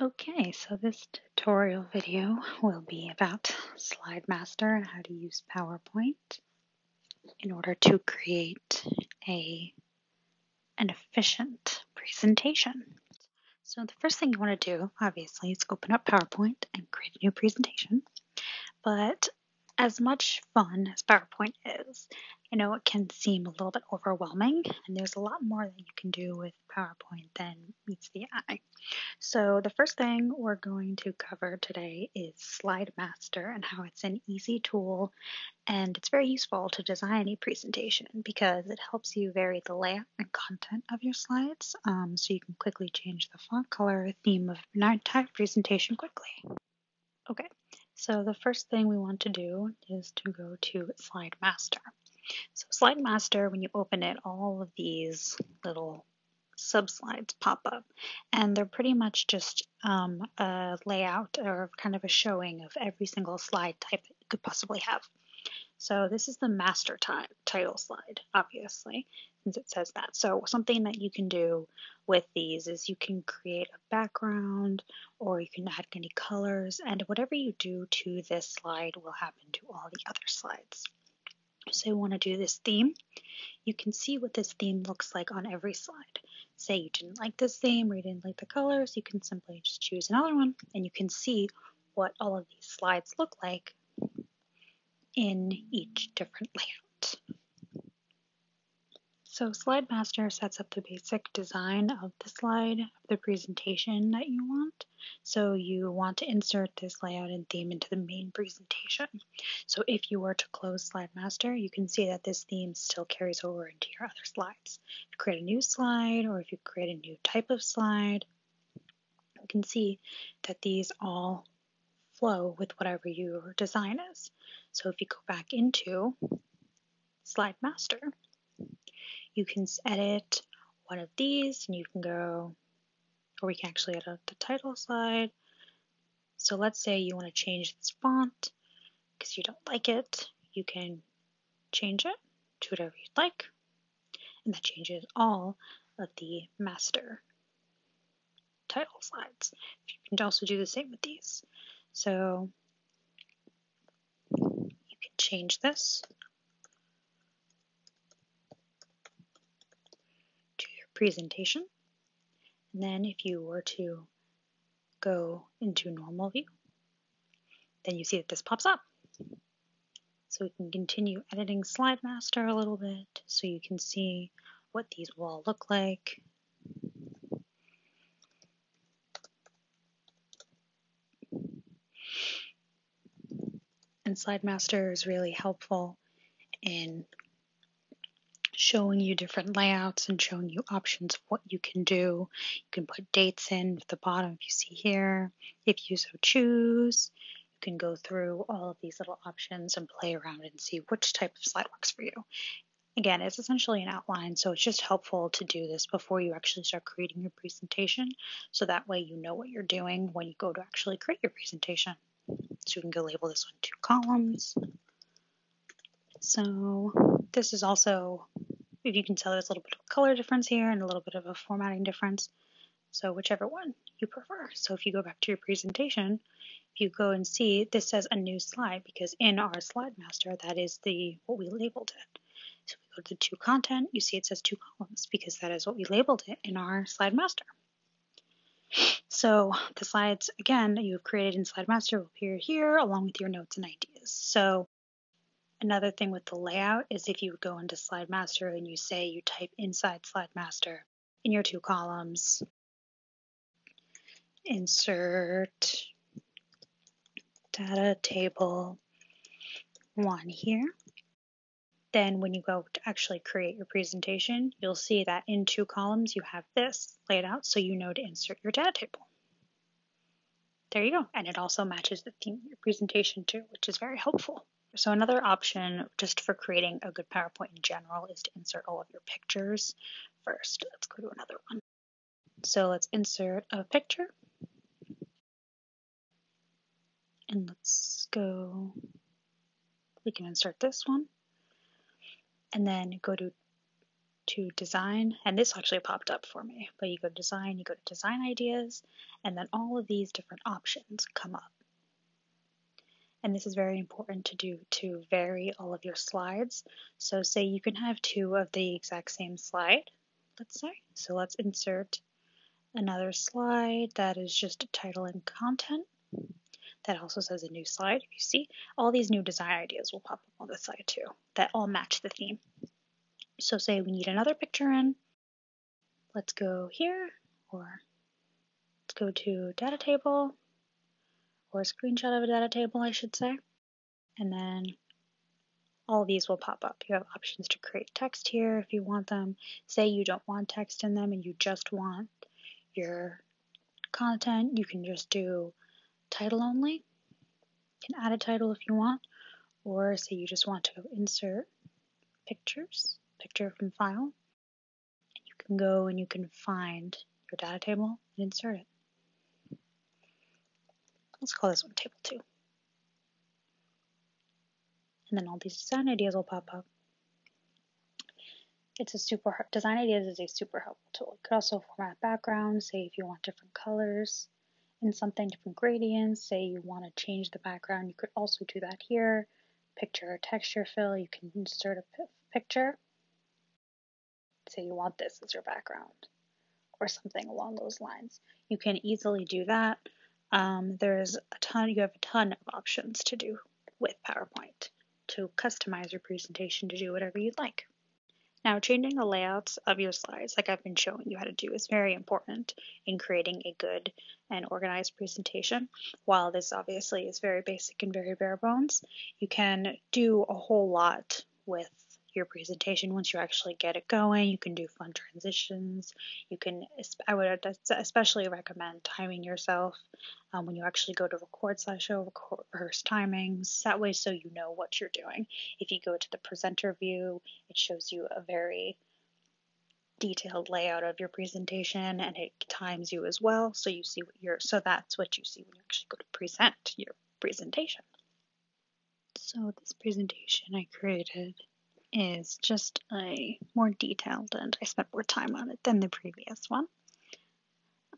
Okay, so this tutorial video will be about Slide Master and how to use PowerPoint in order to create a an efficient presentation. So the first thing you want to do, obviously, is open up PowerPoint and create a new presentation. But as much fun as PowerPoint is, know it can seem a little bit overwhelming, and there's a lot more that you can do with PowerPoint than meets the eye. So the first thing we're going to cover today is Slide Master and how it's an easy tool and it's very useful to design a presentation because it helps you vary the layout and content of your slides um, so you can quickly change the font color, theme of your entire presentation quickly. Okay, so the first thing we want to do is to go to Slide Master. So Slide Master, when you open it, all of these little subslides pop up and they're pretty much just um, a layout or kind of a showing of every single slide type that you could possibly have. So this is the master title slide, obviously, since it says that. So something that you can do with these is you can create a background or you can add any colors and whatever you do to this slide will happen to all the other slides. You want to do this theme. You can see what this theme looks like on every slide. Say you didn't like this theme or you didn't like the colors, you can simply just choose another one and you can see what all of these slides look like in each different layout. So Slide Master sets up the basic design of the slide, of the presentation that you want. So you want to insert this layout and theme into the main presentation. So if you were to close Slide Master, you can see that this theme still carries over into your other slides. If you create a new slide or if you create a new type of slide, you can see that these all flow with whatever your design is. So if you go back into Slide Master, you can edit one of these and you can go, or we can actually edit the title slide. So let's say you want to change this font because you don't like it. You can change it to whatever you'd like. And that changes all of the master title slides. You can also do the same with these. So you can change this presentation. And then if you were to go into normal view, then you see that this pops up. So we can continue editing Slide Master a little bit so you can see what these will all look like. And Slide Master is really helpful in showing you different layouts and showing you options of what you can do. You can put dates in at the bottom if you see here. If you so choose, you can go through all of these little options and play around and see which type of slide works for you. Again, it's essentially an outline, so it's just helpful to do this before you actually start creating your presentation, so that way you know what you're doing when you go to actually create your presentation. So we can go label this one two columns. So this is also, if you can tell there's a little bit of color difference here and a little bit of a formatting difference. So whichever one you prefer. So if you go back to your presentation, if you go and see, this says a new slide because in our slide master, that is the what we labeled it. So we go to the two content, you see it says two columns because that is what we labeled it in our slide master. So the slides, again, that you have created in Slide Master will appear here along with your notes and ideas. So Another thing with the layout is if you go into Slide Master and you say you type inside Slide Master in your two columns, insert data table one here. Then when you go to actually create your presentation, you'll see that in two columns you have this laid out so you know to insert your data table. There you go. And it also matches the theme of your presentation too, which is very helpful. So another option just for creating a good PowerPoint in general is to insert all of your pictures first. Let's go to another one. So let's insert a picture. And let's go, we can insert this one. And then go to to design, and this actually popped up for me, but you go to design, you go to design ideas, and then all of these different options come up. And this is very important to do to vary all of your slides. So say you can have two of the exact same slide, let's say. So let's insert another slide that is just a title and content. That also says a new slide. You see, all these new design ideas will pop up on the slide too that all match the theme. So say we need another picture in. Let's go here, or let's go to data table, or a screenshot of a data table, I should say. And then all these will pop up. You have options to create text here if you want them. Say you don't want text in them and you just want your content, you can just do title only. You can add a title if you want, or say you just want to insert pictures, picture from file, you can go and you can find your data table and insert it. Let's call this one table 2. And then all these design ideas will pop up. It's a super, design ideas is a super helpful tool. You could also format backgrounds, say if you want different colors in something, different gradients, say you want to change the background, you could also do that here. Picture or texture fill, you can insert a picture. Say you want this as your background or something along those lines. You can easily do that. Um, there's a ton, you have a ton of options to do with PowerPoint to customize your presentation to do whatever you'd like. Now, changing the layouts of your slides, like I've been showing you how to do, is very important in creating a good and organized presentation. While this obviously is very basic and very bare bones, you can do a whole lot with your presentation once you actually get it going. You can do fun transitions. You can, I would especially recommend timing yourself um, when you actually go to record slideshow, record, rehearse timings. That way, so you know what you're doing. If you go to the presenter view, it shows you a very detailed layout of your presentation and it times you as well so you see what you're so that's what you see when you actually go to present your presentation so this presentation I created is just a more detailed and I spent more time on it than the previous one.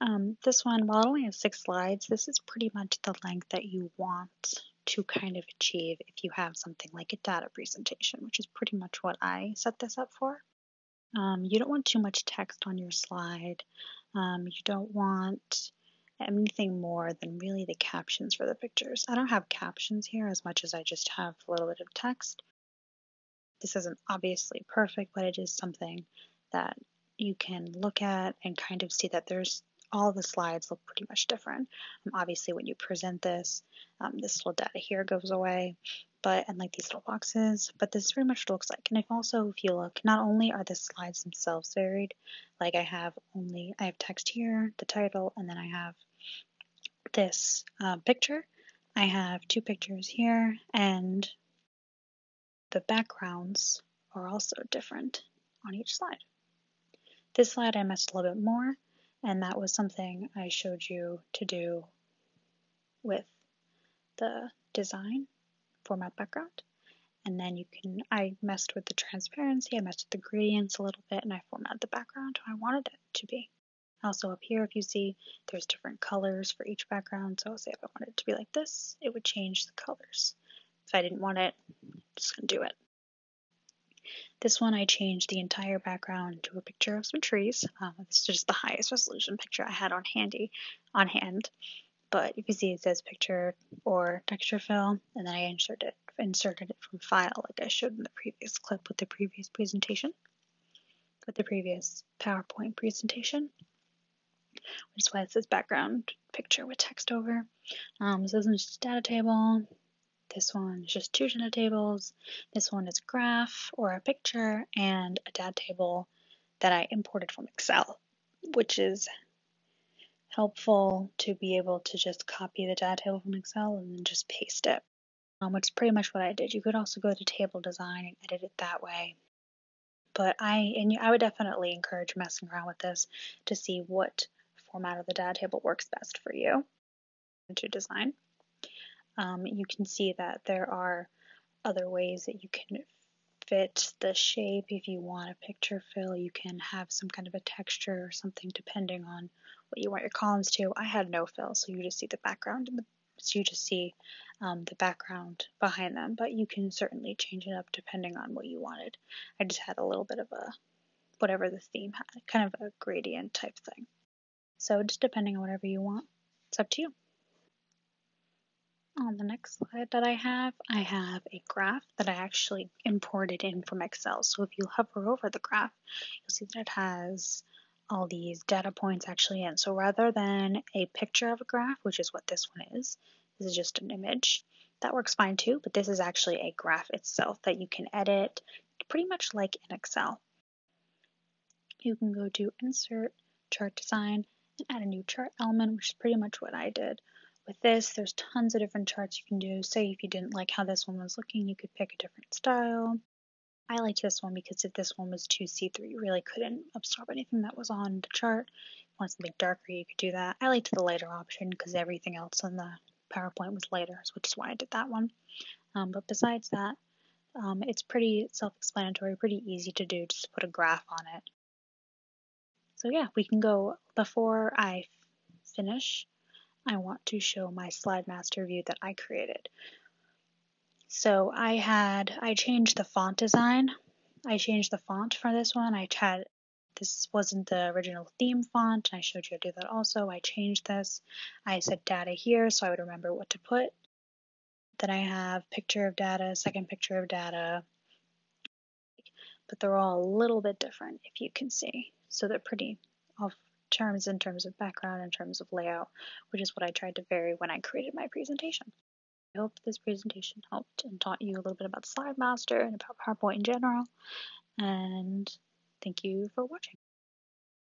Um, this one, while it only has six slides, this is pretty much the length that you want to kind of achieve if you have something like a data presentation, which is pretty much what I set this up for. Um, you don't want too much text on your slide. Um, you don't want anything more than really the captions for the pictures. I don't have captions here as much as I just have a little bit of text. This isn't obviously perfect, but it is something that you can look at and kind of see that there's all the slides look pretty much different. Um, obviously, when you present this, um, this little data here goes away, but and like these little boxes, but this very much looks like. And if also, if you look, not only are the slides themselves varied, like I have only, I have text here, the title, and then I have this uh, picture. I have two pictures here, and the backgrounds are also different on each slide. This slide I messed a little bit more, and that was something I showed you to do with the design format background. And then you can, I messed with the transparency, I messed with the gradients a little bit, and I formatted the background how I wanted it to be. Also up here, if you see, there's different colors for each background. So say if I wanted it to be like this, it would change the colors. If I didn't want it, I'm just gonna do it. This one I changed the entire background to a picture of some trees. Um, this is just the highest resolution picture I had on handy, on hand. But you can see it says picture or texture fill, and then I inserted inserted it from file like I showed in the previous clip with the previous presentation, with the previous PowerPoint presentation which is why it says background picture with text over. Um, this isn't just a data table. This one is just two data tables. This one is a graph or a picture and a data table that I imported from Excel, which is helpful to be able to just copy the data table from Excel and then just paste it, um, which is pretty much what I did. You could also go to table design and edit it that way. But I and I would definitely encourage messing around with this to see what format of the data table works best for you to design. Um, you can see that there are other ways that you can fit the shape. If you want a picture fill, you can have some kind of a texture or something depending on what you want your columns to. I had no fill, so you just see the background and the so you just see um, the background behind them, but you can certainly change it up depending on what you wanted. I just had a little bit of a whatever the theme had, kind of a gradient type thing. So just depending on whatever you want, it's up to you. On the next slide that I have, I have a graph that I actually imported in from Excel. So if you hover over the graph, you'll see that it has all these data points actually in. So rather than a picture of a graph, which is what this one is, this is just an image. That works fine too, but this is actually a graph itself that you can edit pretty much like in Excel. You can go to Insert, Chart Design, and add a new chart element, which is pretty much what I did. With this, there's tons of different charts you can do. Say if you didn't like how this one was looking, you could pick a different style. I liked this one because if this one was too see-through, you really couldn't absorb anything that was on the chart. If you want something darker, you could do that. I liked the lighter option because everything else on the PowerPoint was lighter, which is why I did that one. Um, but besides that, um, it's pretty self-explanatory, pretty easy to do, just put a graph on it. So yeah, we can go, before I finish, I want to show my slide master view that I created. So I had, I changed the font design. I changed the font for this one. I had, this wasn't the original theme font. I showed you how to do that also. I changed this. I said data here so I would remember what to put. Then I have picture of data, second picture of data, but they're all a little bit different if you can see. So they're pretty off terms in terms of background, in terms of layout, which is what I tried to vary when I created my presentation. I hope this presentation helped and taught you a little bit about SlideMaster and about PowerPoint in general. And thank you for watching.